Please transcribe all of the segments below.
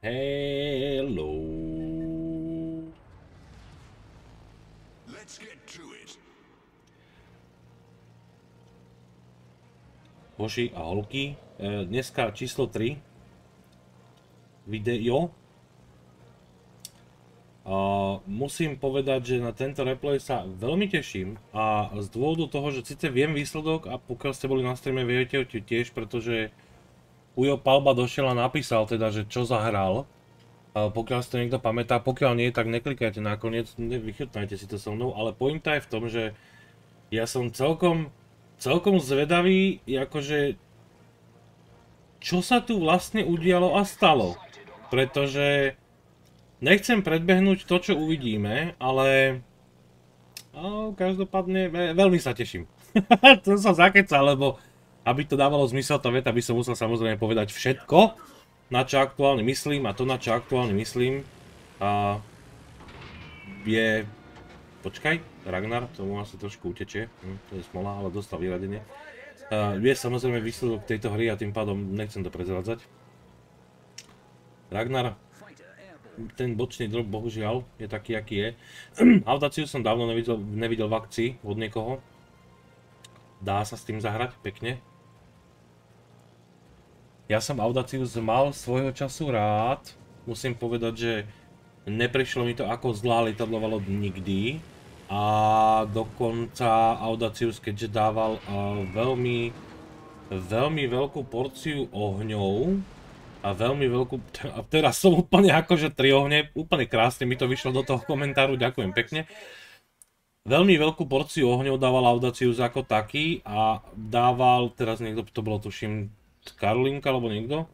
Hello. Let's get to it. Hoši a holky, e, dneska číslo 3 video. A musím povedať, že na tento replay sa veľmi teším a z dôvodu toho, že síce viem výsledok a pokiaľ ste boli na streame, viete ho tiež, pretože Ujo Palba došiel a napísal teda, že čo zahral. Pokiaľ si to niekto pamätá, pokiaľ nie, tak neklikajte nakoniec, vychytnajte si to so mnou, ale pointa je v tom, že ja som celkom celkom zvedavý, akože čo sa tu vlastne udialo a stalo. Pretože nechcem predbehnúť to, čo uvidíme, ale o, každopádne veľmi sa teším. to som zakecal, lebo aby to dávalo zmysel tá veta, by som musel samozrejme povedať všetko, na čo aktuálne myslím a to, na čo aktuálne myslím, je Počkaj, Ragnar, tomu asi trošku utečie, hm, to je smola, ale dostal vyradenie. Je samozrejme výsledok tejto hry a tým pádom nechcem to prezradzať. Ragnar, ten bočný drop bohužiaľ je taký, aký je. Audaciu som dávno nevidel, nevidel v akcii od niekoho. Dá sa s tým zahrať pekne. Ja som Audacius mal svojho času rád. Musím povedať, že neprišlo mi to ako zlá lietadlovalo nikdy a dokonca Audacius, keďže dával veľmi, veľmi veľkú porciu ohňov a veľmi veľkú, a teraz som úplne akože tri ohne, úplne krásne mi to vyšlo do toho komentáru, ďakujem pekne. Veľmi veľkú porciu ohňov dával Audacius ako taký a dával, teraz niekto, to bolo tuším Karlinka alebo niekto,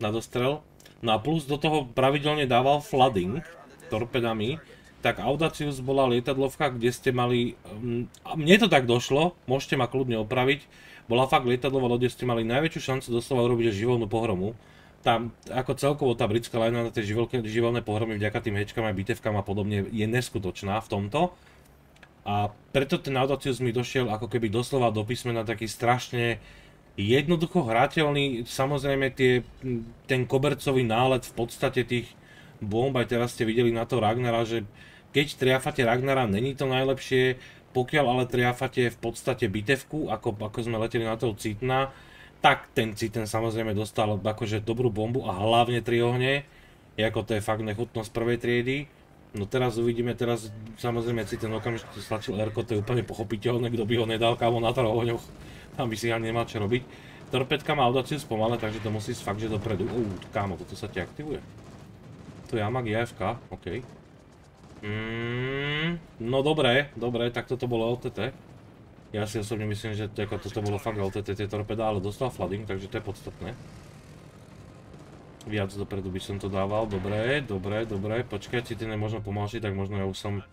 na dostrel. No a plus do toho pravidelne dával flooding torpedami, tak Audacius bola lietadlovka, kde ste mali, mm, mne to tak došlo, môžete ma kľudne opraviť, bola fakt lietadlová loď, kde ste mali najväčšiu šancu doslova urobiť živolnú pohromu. Tam, ako celkovo tá britská lajna na tie živolké, živolné pohromy vďaka tým hečkám a bitevkám a podobne je neskutočná v tomto. A preto ten Audacius mi došiel ako keby doslova do písmena taký strašne jednoducho hrateľný. Samozrejme tie, ten kobercový nálet v podstate tých bomb, aj teraz ste videli na to Ragnara, že keď triafate Ragnara, není to najlepšie, pokiaľ ale triafate v podstate bitevku, ako, ako sme leteli na toho Citna, tak ten Citen samozrejme dostal akože dobrú bombu a hlavne tri ohne, ako to je fakt nechutnosť prvej triedy. No teraz uvidíme, teraz samozrejme Citen okamžite stlačil r to je úplne pochopiteľné, kto by ho nedal kámo na troch ohňoch, tam by si ani nemal čo robiť. Torpedka má audaciu spomale, takže to musí fakt, že dopredu. Uuu, kámo, toto sa ti aktivuje. To je Amag JFK, okej. Mm, no dobre, dobre, tak toto bolo LTT. Ja si osobne myslím, že teko, toto bolo fakt LTT tie torpeda, ale dostal flooding, takže to je podstatné. Viac dopredu by som to dával, dobre, dobre, dobre, počkaj, si ty nemôžno pomalší, tak možno ja už som,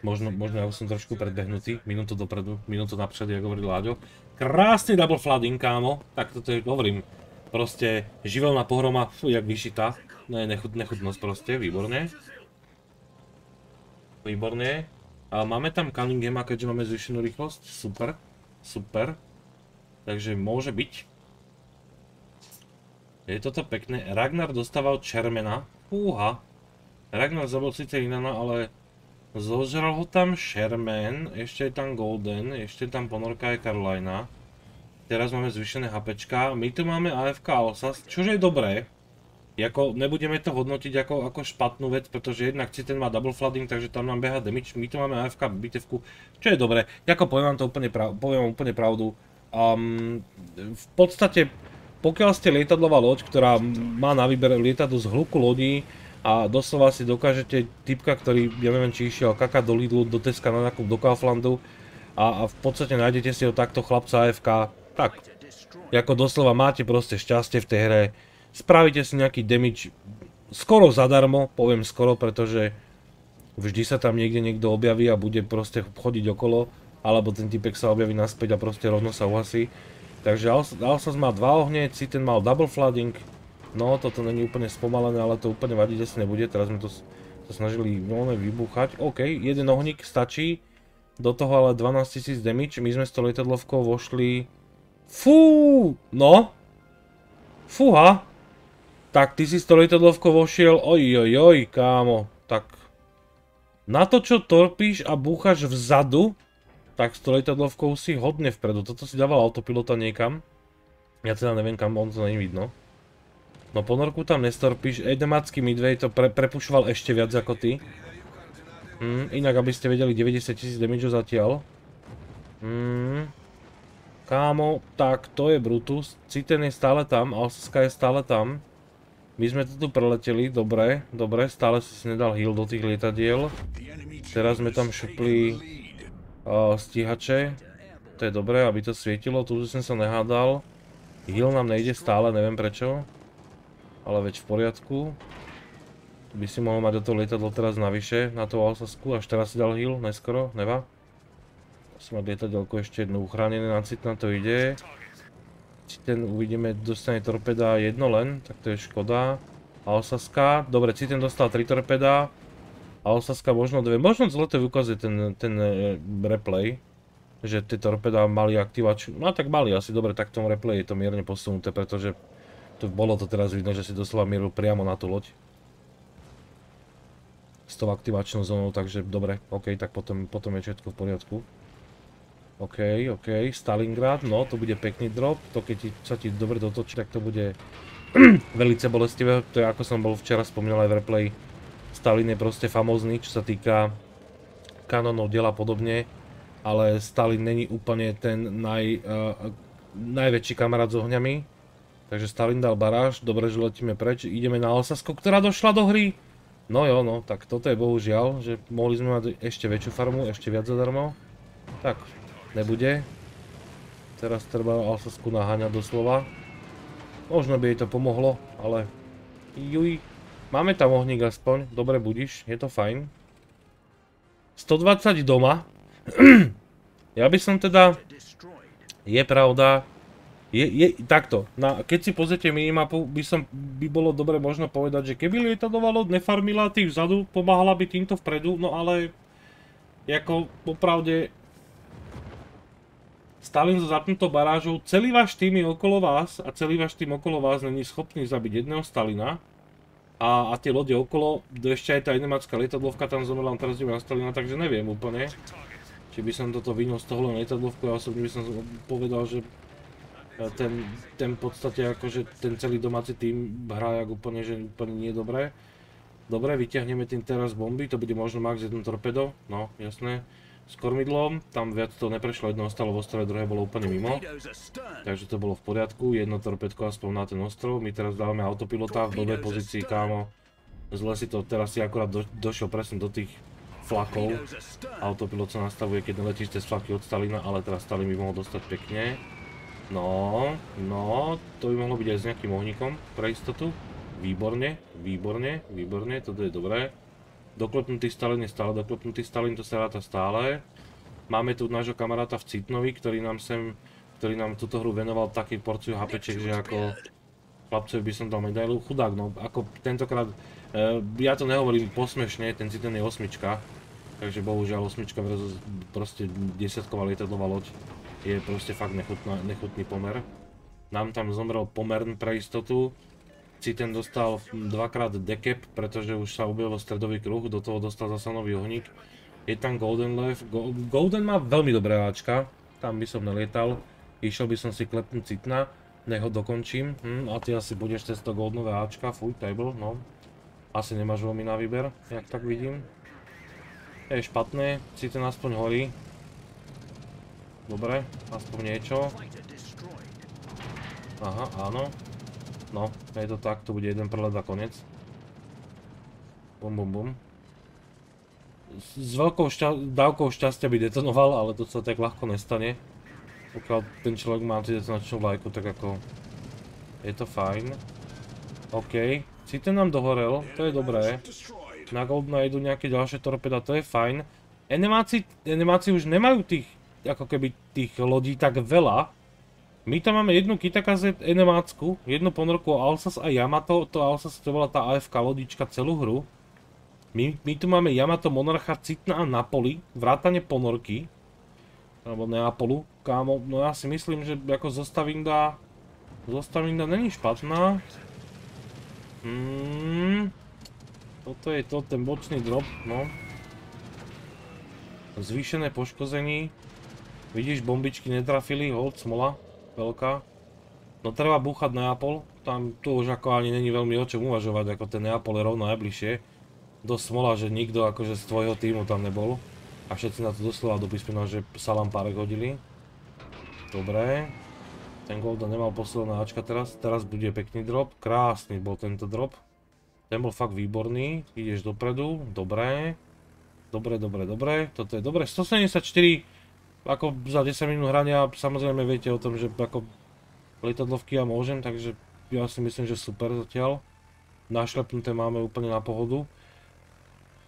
možno, možno ja už som trošku predbehnutý, minútu dopredu, minútu napřed, jak hovorí Láďo. Krásny double flooding, kámo, tak toto je, hovorím, proste živelná pohroma, fú, jak vyšitá, ne, nechut, nechutnosť proste, výborne. Výborne. A máme tam Cunninghama, keďže máme zvýšenú rýchlosť. Super. Super. Takže môže byť. Je toto pekné. Ragnar dostával Čermena. Fúha. Ragnar zabil síce Inana, ale zožral ho tam Sherman, ešte je tam Golden, ešte je tam ponorka aj Carolina. Teraz máme zvýšené HPčka. My tu máme AFK Osas, čože je dobré. Jako, nebudeme to hodnotiť ako, ako špatnú vec, pretože jednak ten má double flooding, takže tam nám beha damage, my tu máme AFK bitevku, čo je dobré. Jako poviem vám to úplne, prav, poviem vám úplne pravdu. Um, v podstate, pokiaľ ste lietadlová loď, ktorá má na výber lietadlo z hluku lodí a doslova si dokážete typka, ktorý, ja neviem, či išiel kakať do Lidlu, do Teska na nákup do Kauflandu a, a v podstate nájdete si ho takto chlapca AFK, tak, ako doslova máte proste šťastie v tej hre, Spravíte si nejaký damage skoro zadarmo, poviem skoro, pretože vždy sa tam niekde niekto objaví a bude proste chodiť okolo, alebo ten typek sa objaví naspäť a proste rovno sa uhasí. Takže Alsas má dva ohne, Citen mal double flooding, no toto není úplne spomalené, ale to úplne vadiť asi nebude, teraz sme to, to snažili voľne vybuchať. OK, jeden ohník stačí, do toho ale 12 000 damage, my sme s to lietadlovkou vošli... Fú, no! Fúha! Tak, ty si s to lietadlovkou vošiel, oj, oj, oj, kámo. Tak, na to, čo torpíš a búchaš vzadu, tak s to lietadlovkou si hodne vpredu. Toto si dával autopilota niekam. Ja teda neviem kam, on to není vidno. No ponorku tam nestorpíš, Edemacký midway to pre, prepušoval ešte viac ako ty. Hmm, inak aby ste vedeli 90 000 damage zatiaľ. Hmm. Kámo, tak to je Brutus. Citen je stále tam, Alsaska je stále tam. My sme to tu preleteli, dobre, dobre, stále si si nedal heal do tých lietadiel. Teraz sme tam šupli uh, stíhače. To je dobré, aby to svietilo, tu som sa nehádal. Heal nám nejde stále, neviem prečo. Ale veď v poriadku. By si mohol mať do toho lietadlo teraz navyše, na tú Alsasku, až teraz si dal heal, neskoro, neva. Musím mať lietadielko ešte jedno uchránené, na citna to ide či ten uvidíme, dostane torpeda jedno len, tak to je škoda. Alsaska, dobre, Citen dostal 3 torpeda. Alsaska možno dve, možno zle to ukazuje ten, ten e, replay. Že tie torpeda mali aktivač, no tak mali asi, dobre, tak v tom replay je to mierne posunuté, pretože to bolo to teraz vidno, že si doslova mieril priamo na tú loď. S tou aktivačnou zónou, takže dobre, ok, tak potom, potom je všetko v poriadku. OK, OK, Stalingrad, no to bude pekný drop, to keď ti, sa ti dobre dotočí, tak to bude velice bolestivé, to je ako som bol včera spomínal aj v replay, Stalin je proste famózny, čo sa týka kanonov, diela podobne, ale Stalin není úplne ten naj, uh, najväčší kamarát s ohňami, takže Stalin dal baráž, dobre, že letíme preč, ideme na Alsasko, ktorá došla do hry, no jo, no, tak toto je bohužiaľ, že mohli sme mať ešte väčšiu farmu, ešte viac zadarmo, tak, nebude. Teraz treba Alsasku naháňať doslova. Možno by jej to pomohlo, ale... Juj. Máme tam ohník aspoň, dobre budíš, je to fajn. 120 doma. ja by som teda... Je pravda... Je, je, takto, na, keď si pozrite minimapu, by som, by bolo dobre možno povedať, že keby lietadovalo, nefarmila tých vzadu, pomáhala by týmto vpredu, no ale... Jako, popravde, Stalin so zapnutou barážou, celý váš tým je okolo vás a celý váš tým okolo vás není schopný zabiť jedného Stalina a, a tie lode okolo, ešte aj tá enemacká lietadlovka tam zomrela, teraz na Stalina, takže neviem úplne. Či by som toto vinul z toho len lietadlovku, ja osobne by som povedal, že ten, ten v podstate akože ten celý domáci tým hrá jak úplne, že úplne nie je dobré. Dobre, vyťahneme tým teraz bomby, to bude možno max jedno torpedo, no jasné s kormidlom, tam viac to neprešlo, jedno ostalo v ostrove, druhé bolo úplne mimo. Takže to bolo v poriadku, jedno torpedko aspoň na ten ostrov, my teraz dávame autopilota v dobrej pozícii, kámo. Zle si to, teraz si akorát do, došiel presne do tých flakov. Autopilot sa nastavuje, keď neletíš cez flaky od Stalina, ale teraz Stalin by mohol dostať pekne. No, no, to by mohlo byť aj s nejakým ohníkom pre istotu. Výborne, výborne, výborne, toto je dobré. Doklepnutý Stalin je stále doklepnutý Stalin, to sa ráta stále. Máme tu nášho kamaráta v Citnovi, ktorý nám sem, ktorý nám túto hru venoval taký porciu HPček, že ako chlapcovi by som dal medailu. Chudák, no, ako tentokrát, e, ja to nehovorím posmešne, ten Citon je osmička, takže bohužiaľ osmička versus proste desiatková lietadlová loď je proste fakt nechutná, nechutný pomer. Nám tam zomrel pomern pre istotu, Citen dostal dvakrát decap, pretože už sa objavil stredový kruh, do toho dostal zasa nový ohník. Je tam Golden Lev. Golden má veľmi dobré Ačka, tam by som nelietal. Išiel by som si klepnúť Citna, nech ho dokončím. Hm, a ty asi budeš cez to Goldnové Ačka, fuj, table, no. Asi nemáš veľmi na výber, jak tak vidím. Je špatné, Citen aspoň horí. Dobre, aspoň niečo. Aha, áno. No, je to tak, to bude jeden prelet a konec. Bum, bum, bum. S veľkou dávkou šťastia by detonoval, ale to sa tak ľahko nestane. Pokiaľ ten človek má detonačnú vlajku, tak ako... Je to fajn. OK. Citen nám dohorel, to je dobré. Na Goldna idú nejaké ďalšie torpeda, to je fajn. Enemáci, enemáci už nemajú tých, ako keby tých lodí tak veľa, my tam máme jednu Kitakaze enemácku, jednu ponorku Alsas a Yamato, to Alsas to bola tá AFK lodička celú hru. My, my tu máme Yamato, Monarcha, Citna a Napoli, vrátane ponorky. Alebo Neapolu, kámo, no ja si myslím, že ako Zostavinda, Zostavinda není špatná. Hmm. Toto je to, ten bočný drop, no. Zvýšené poškození. Vidíš, bombičky netrafili, hold, smola, veľká. No treba búchať Neapol, tam tu už ako ani není veľmi o čom uvažovať, ako ten Neapol je rovno najbližšie. Dosť smola, že nikto akože z tvojho týmu tam nebol. A všetci na to doslova do písmena, že párek hodili. Dobre. Ten Golden nemal posledná Ačka teraz, teraz bude pekný drop. Krásny bol tento drop. Ten bol fakt výborný, ideš dopredu, dobré. Dobre, dobre, dobre, toto je dobre. 174, ako za 10 minút hrania, samozrejme viete o tom, že ako lietadlovky ja môžem, takže ja si myslím, že super zatiaľ. Našlepnuté máme úplne na pohodu.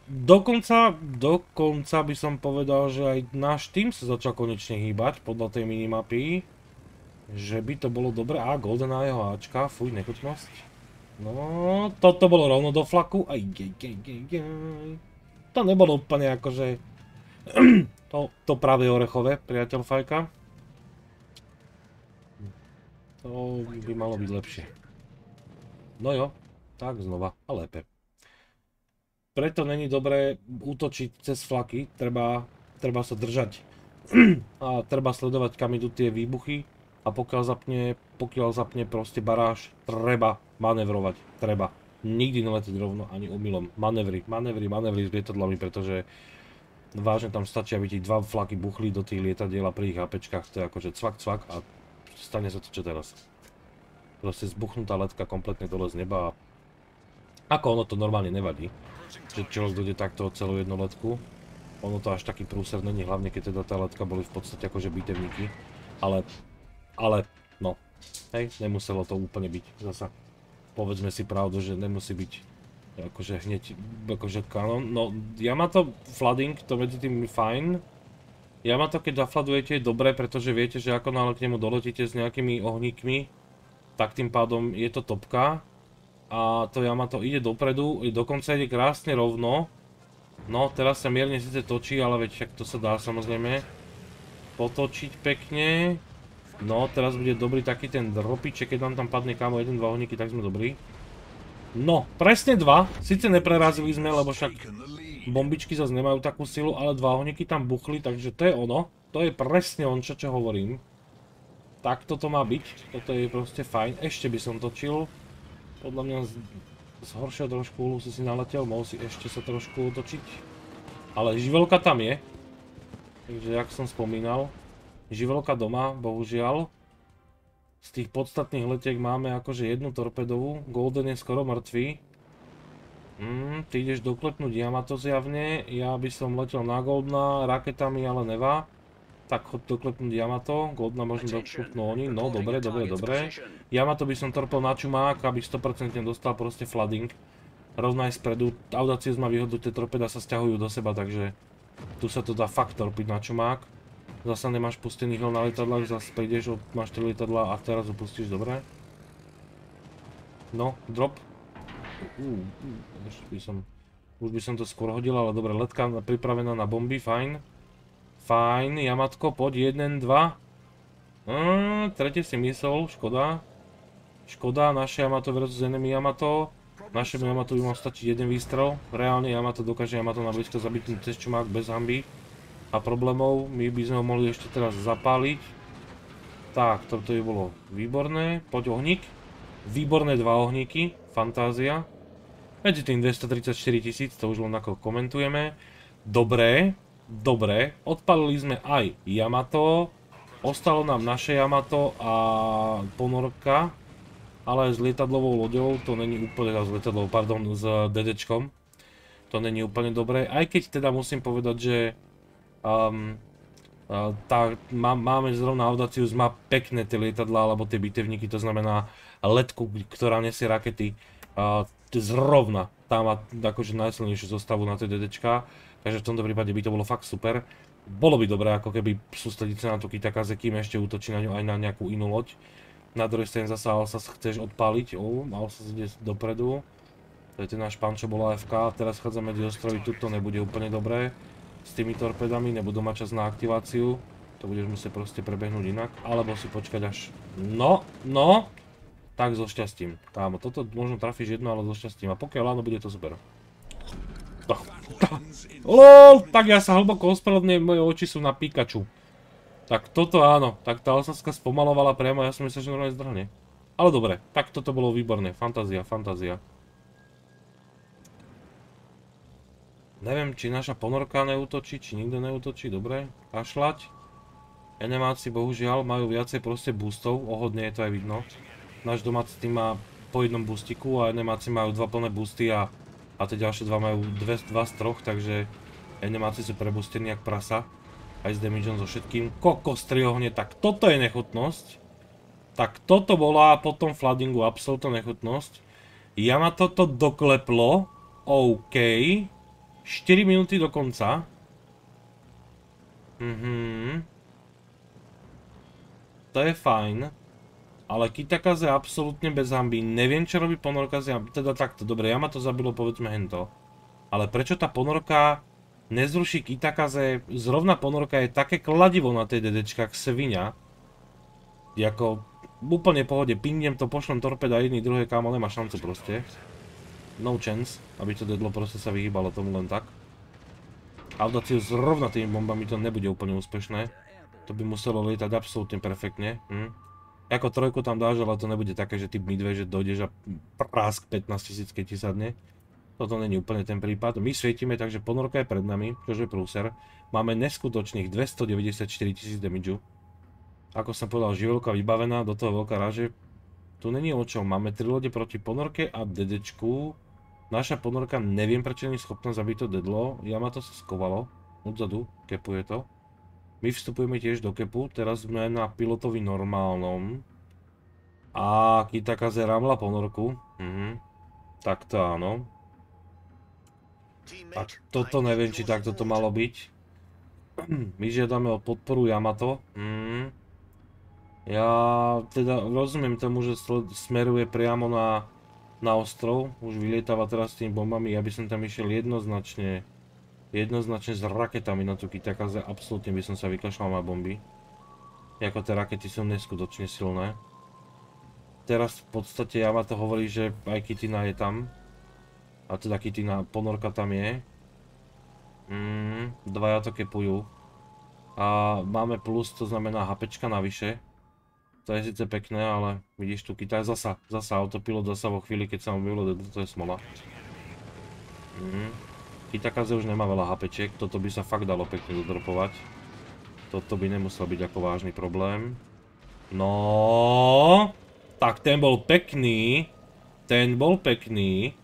Dokonca, dokonca by som povedal, že aj náš tým sa začal konečne hýbať podľa tej minimapy. Že by to bolo dobré. A, Golden a jeho Ačka, fuj, nechutnosť. No, toto bolo rovno do flaku. Aj, aj, aj, aj, aj. To nebolo úplne akože... to, to práve orechové, priateľ Fajka. To by malo byť lepšie. No jo, tak znova a lépe. Preto není dobré útočiť cez flaky, treba, treba sa držať a treba sledovať kam idú tie výbuchy a pokiaľ zapne, pokiaľ zapne proste baráž, treba manevrovať, treba. Nikdy neletieť rovno ani omylom. Manevry, manevry, manevry s lietadlami, pretože vážne tam stačí, aby ti dva flaky buchli do tých lietadiel a pri ich HPčkách to je akože cvak, cvak a stane sa to čo teraz. Proste zbuchnutá letka kompletne dole z neba a ako ono to normálne nevadí, že človek dojde takto celú jednu letku. Ono to až taký prúser není, hlavne keď teda tá letka boli v podstate akože bitevníky. Ale, ale, no, hej, nemuselo to úplne byť zasa. Povedzme si pravdu, že nemusí byť akože hneď, akože kanon. No, Yamato flooding, to medzi tým fajn, Yamato keď zafladujete je dobré, pretože viete, že ako náhle k nemu doletíte s nejakými ohníkmi, tak tým pádom je to topka. A to Yamato ide dopredu, dokonca ide krásne rovno. No, teraz sa mierne síce točí, ale veď však to sa dá samozrejme potočiť pekne. No, teraz bude dobrý taký ten dropiček, keď nám tam padne kámo jeden, dva ohníky, tak sme dobrí. No, presne dva. Sice neprerazili sme, lebo však bombičky zase nemajú takú silu, ale dva ohníky tam buchli, takže to je ono. To je presne on, čo hovorím. Tak toto má byť, toto je proste fajn. Ešte by som točil. Podľa mňa z, z trošku úlu si si naletel, mohol si ešte sa trošku otočiť. Ale živelka tam je. Takže, jak som spomínal, živelka doma, bohužiaľ. Z tých podstatných letiek máme akože jednu torpedovú, Golden je skoro mŕtvý. Mm, ty ideš doklepnúť Yamato zjavne, ja by som letel na Goldna raketami, ale nevá. Tak chod doklepnúť Yamato, Goldna možno doklepnú oni, no dobre, dobre, dobre. Yamato by som torpil na čumák, aby 100% dostal proste flooding. Rovno aj spredu, Audacious má výhodu, tie torpeda sa stiahujú do seba, takže tu sa to dá fakt torpiť na čumák. Zasa nemáš pustený hel na lietadlách, zase prídeš, máš 3 lietadla a teraz ho pustíš, dobre? No, drop. Už by som, to skôr hodil, ale dobre, letka pripravená na bomby, fajn. Fajn, Jamatko, poď, 1, 2. Uh, tretie si myslel, škoda. Škoda, naše Yamato versus enemy Yamato. Našemu Yamato by mal stačiť jeden výstrel. Reálne Yamato dokáže Yamato na blízko zabiť cez čumák bez hamby a problémov. My by sme ho mohli ešte teraz zapáliť. Tak, toto by bolo výborné. Poď ohník. Výborné dva ohníky. Fantázia. Medzi tým 234 tisíc, to už len ako komentujeme. Dobré, dobré. Odpalili sme aj Yamato. Ostalo nám naše Yamato a ponorka. Ale s lietadlovou loďou, to není úplne, s lietadlovou, pardon, s DDčkom. To není úplne dobré. Aj keď teda musím povedať, že um, tá, má, máme zrovna Audacious, má pekné tie lietadla alebo tie bitevníky, to znamená letku, ktorá nesie rakety. Uh, zrovna tá má akože najsilnejšiu zostavu na tie DDčka, takže v tomto prípade by to bolo fakt super. Bolo by dobré ako keby sústrediť sa na tú Kitakaze, kým ešte útočí na ňu aj na nejakú inú loď. Na druhej strane zasa sa chceš odpáliť, o, sa ide dopredu. To je ten náš pán, čo bol AFK, teraz chádza medzi ostrovy, tuto nebude úplne dobré. S tými torpedami nebudú mať čas na aktiváciu. To budeš musieť proste prebehnúť inak, alebo si počkať až... No, no, tak so šťastím. Kámo, toto možno trafíš jedno, ale so šťastím. A pokiaľ áno, bude to super. To, to. LOL, tak ja sa hlboko ospravedlňujem, moje oči sú na Pikachu. Tak toto áno, tak tá osaska spomalovala priamo, ja som myslel, že normálne zdrhne. Ale dobre, tak toto bolo výborné, fantázia, fantázia. Neviem, či naša ponorka neútočí, či nikto neútočí, dobre, kašľať. Enemáci bohužiaľ majú viacej proste boostov, ohodne je to aj vidno. Náš domáci tým má po jednom boostiku a enemáci majú dva plné boosty a, a tie ďalšie dva majú dve, dva z troch, takže enemáci sú preboostení jak prasa. Aj s damageom so všetkým. Kokos tri ohne, tak toto je nechutnosť. Tak toto bola potom floodingu absolútna nechutnosť. Yamato to dokleplo. OK. 4 minúty do konca. Mhm. To je fajn. Ale Kitakaze je absolútne bez hamby. Neviem, čo robí ponorka z hamby. Teda takto, dobre, ja ma to zabilo, povedzme hento. Ale prečo tá ponorka nezruší Kitakaze? Zrovna ponorka je také kladivo na tej DDčkách, svinia. Jako, úplne pohode, pingnem to, pošlem torpeda jedný, druhé kámo, nemá šancu proste. No chance, aby to dedlo proste sa vyhýbalo tomu len tak. Audaciu zrovna tými bombami to nebude úplne úspešné. To by muselo lietať absolútne perfektne. Hm. Ako trojku tam dáš, ale to nebude také, že ty midve, že dojdeš a prásk 15 tisíc, keď ti sadne. Toto není úplne ten prípad. My svietime, takže ponorka je pred nami, čože prúser. Máme neskutočných 294 tisíc damage. Ako som povedal, živelka vybavená, do toho veľká ráže. Tu není o čom, máme 3 lode proti ponorke a dedečku. Naša ponorka neviem prečo nie je schopná zabiť to dedlo. Yamato sa skovalo. Odzadu, kepuje to. My vstupujeme tiež do kepu. Teraz sme na pilotovi normálnom. A Kitakaze ramla ponorku. Mhm. Tak to áno. A toto neviem, či takto to malo byť. My žiadame o podporu Yamato. Mhm. Ja teda rozumiem tomu, že smeruje priamo na na ostrov, už vylietáva teraz s tými bombami, ja by som tam išiel jednoznačne, jednoznačne s raketami na tú Kitakaze, absolútne by som sa vykašľal na bomby. Jako tie rakety sú neskutočne silné. Teraz v podstate Yamato hovorí, že aj Kitina je tam. A teda Kitina, ponorka tam je. Mm, dvaja to kepujú. A máme plus, to znamená HPčka navyše. To je síce pekné, ale vidíš tu kytá zasa, zasa autopilot zasa vo chvíli, keď sa mu vyvolo, to je smola. Mhm. Kitakaze už nemá veľa HPček, toto by sa fakt dalo pekne dodropovať. Toto by nemusel byť ako vážny problém. No, tak ten bol pekný. Ten bol pekný.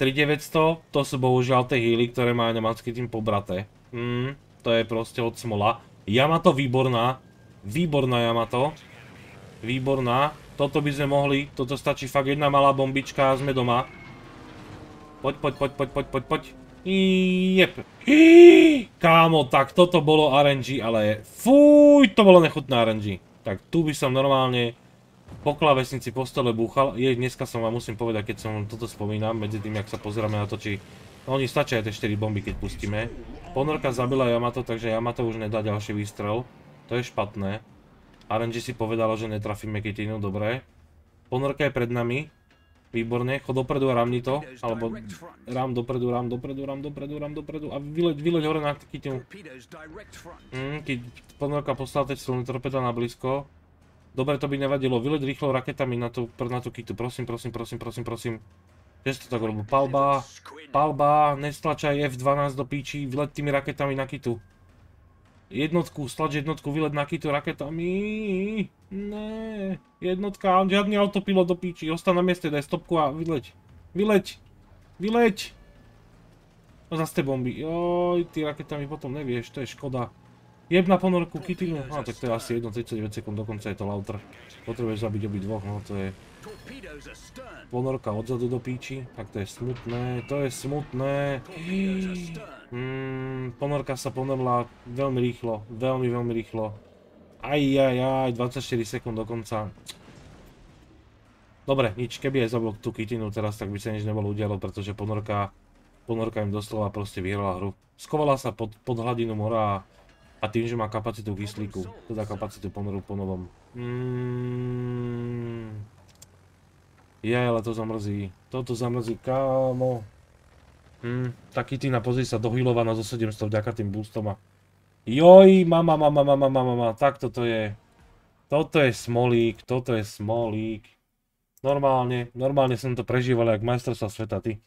3900, to sú bohužiaľ tie healy, ktoré má nemecký tým pobraté. Hmm, to je proste od smola. Yamato výborná. Výborná Yamato. Výborná. Toto by sme mohli, toto stačí fakt jedna malá bombička a sme doma. Poď, poď, poď, poď, poď, poď, poď. Jep. Kámo, tak toto bolo RNG, ale fuj, to bolo nechutné RNG. Tak tu by som normálne po klavesnici po stole búchal. Je, dneska som vám musím povedať, keď som toto spomínam, medzi tým, jak sa pozeráme na to, či... No oni stačia aj tie 4 bomby, keď pustíme. Ponorka zabila Yamato, takže Yamato už nedá ďalší výstrel. To je špatné. RNG si povedalo, že netrafíme Kitinu, dobre. Ponorka je pred nami. Výborne, chod dopredu a ramni to. Alebo rám dopredu, rám dopredu, rám dopredu, rám dopredu. A vyleď, vyleď hore na Kitinu. Mm, ponorka poslala teď silný torpeda na blízko. Dobre, to by nevadilo. Vyleď rýchlo raketami na tú, na tú kitu. Prosím, prosím, prosím, prosím, prosím. Že to tak robil? Palba, palba, nestlačaj F12 do píči, vyleď tými raketami na kitu. Jednotku, stlač jednotku, vylet na kytu raketami. Ne, jednotka, žiadny autopilot do píči, ostan na mieste, daj stopku a vyleď. Vyleď, vyleď. No zase tie bomby, joj, ty raketami potom nevieš, to je škoda. Jeb na ponorku kytinu, no tak to je asi 1,39 sekúnd, dokonca je to lauter. Potrebuješ zabiť obi dvoch, no to je... Ponorka odzadu do píči, tak to je smutné, to je smutné. Mm, ponorka sa ponorla veľmi rýchlo, veľmi, veľmi rýchlo. Aj, aj, aj, 24 sekúnd dokonca. Dobre, nič, keby aj zabil tú kytinu teraz, tak by sa nič nebolo udialo, pretože ponorka, ponorka im doslova proste vyhrala hru. Skovala sa pod, pod hladinu mora a, tým, že má kapacitu kyslíku, teda kapacitu ponoru po novom. Mm, Je, ale to zamrzí. Toto zamrzí, kámo. Hm, taký ty na pozí sa dohýlova na zo 700 vďaka tým boostom a... Joj, mama, mama, mama, mama, mama, tak toto je. Toto je smolík, toto je smolík. Normálne, normálne som to prežíval jak majstrovstva sveta, ty.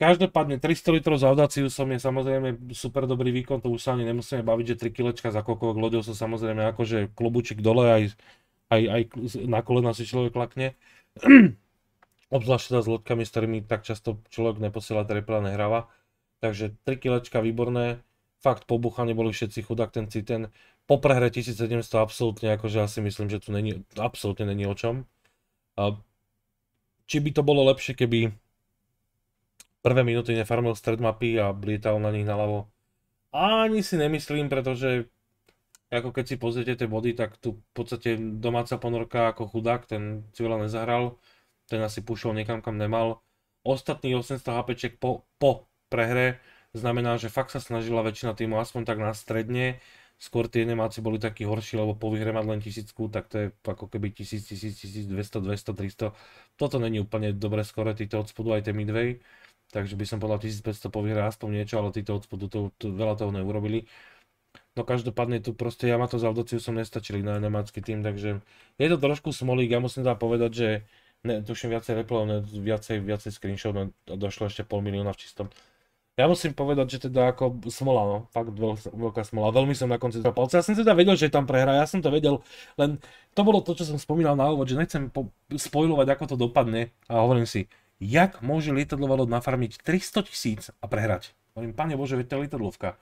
Každopádne 300 litrov za Audaciusom je samozrejme super dobrý výkon, to už sa ani nemusíme baviť, že 3 kilečka za kokovok loďou sú samozrejme akože klobučík dole, aj, aj, aj na kolena si človek klakne. Obzvlášť teda s loďkami, s ktorými tak často človek neposiela trepla, nehráva. Takže 3 kilečka výborné, fakt pobuchaní boli všetci chudák ten ten po prehre 1700 absolútne, akože asi myslím, že tu není, absolútne není o čom. A či by to bolo lepšie, keby prvé minúty nefarmil stred mapy a blietal na nich naľavo. Ani si nemyslím, pretože ako keď si pozriete tie body, tak tu v podstate domáca ponorka ako chudák, ten si veľa nezahral, ten asi pušol niekam, kam nemal. Ostatných 800 HPček po, po prehre znamená, že fakt sa snažila väčšina týmu aspoň tak na stredne, skôr tie nemáci boli takí horší, lebo po výhre mať len tisícku, tak to je ako keby 1000, 1000, 1200, 200, 300. Toto není úplne dobre skore, títo od spodu aj tie midway takže by som povedal 1500 po výhre aspoň niečo, ale títo od spodu to, to, veľa toho neurobili. No každopádne tu proste Yamato s Audociu som nestačili na nemácky tým, takže je to trošku smolík, ja musím teda povedať, že ne, tuším viacej replov, ne, viacej, viacej screenshot, no, došlo ešte pol milióna v čistom. Ja musím povedať, že teda ako smola, no, fakt veľ, veľká smola. Veľmi som na konci zra palce. Ja som teda vedel, že tam prehra, ja som to vedel, len to bolo to, čo som spomínal na úvod, že nechcem po- spojovať, ako to dopadne a hovorím si, jak môže lietadlová loď nafarmiť 300 tisíc a prehrať? Hovorím, pane Bože, veď to je lietadlovka.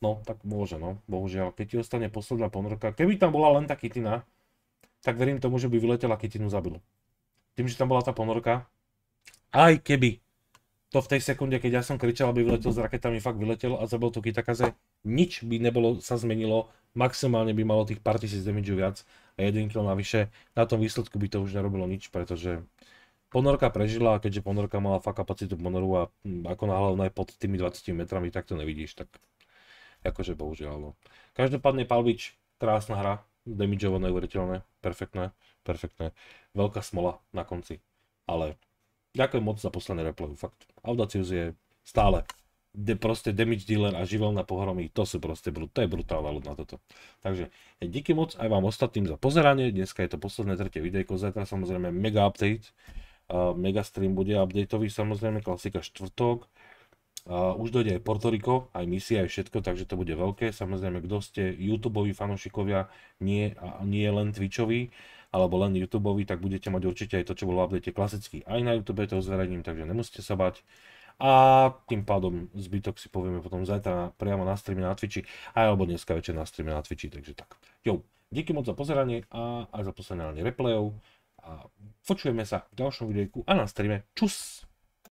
No, tak môže, no, bohužiaľ. Keď ti ostane posledná ponorka, keby tam bola len tá kytina, tak verím tomu, že by vyletela kytinu zabil. Tým, že tam bola tá ponorka, aj keby to v tej sekunde, keď ja som kričal, aby vyletel s raketami, fakt vyletel a zabil to Kitakaze, nič by nebolo, sa zmenilo, maximálne by malo tých pár tisíc damage viac a jeden kill navyše, na tom výsledku by to už nerobilo nič, pretože ponorka prežila a keďže ponorka mala fakt kapacitu ponoru a hm, ako náhle ona pod tými 20 metrami, tak to nevidíš, tak akože bohužiaľ. No. Každopádne Palvič, krásna hra, damageovo neuveriteľné, perfektné, perfektné, veľká smola na konci, ale ďakujem moc za posledné replay, fakt. Audacius je stále de, proste damage dealer a živel na pohromy, to sú proste, to je brutálna ľud na toto. Takže díky moc aj vám ostatným za pozeranie, dneska je to posledné tretie videjko, zajtra samozrejme mega update, Megastream bude updateový, samozrejme, klasika štvrtok. Uh, už dojde aj Porto Rico, aj misia, aj všetko, takže to bude veľké. Samozrejme, kto ste YouTube fanúšikovia, nie, nie len Twitchoví, alebo len YouTube, tak budete mať určite aj to, čo bolo v update klasicky. Aj na YouTube to zverejním, takže nemusíte sa bať. A tým pádom zbytok si povieme potom zajtra priamo na streame na Twitchi, alebo dneska večer na streame na Twitchi, takže tak. Jo, díky moc za pozeranie a aj za posledné replayov a počujeme sa v ďalšom videjku a na streame. Čus!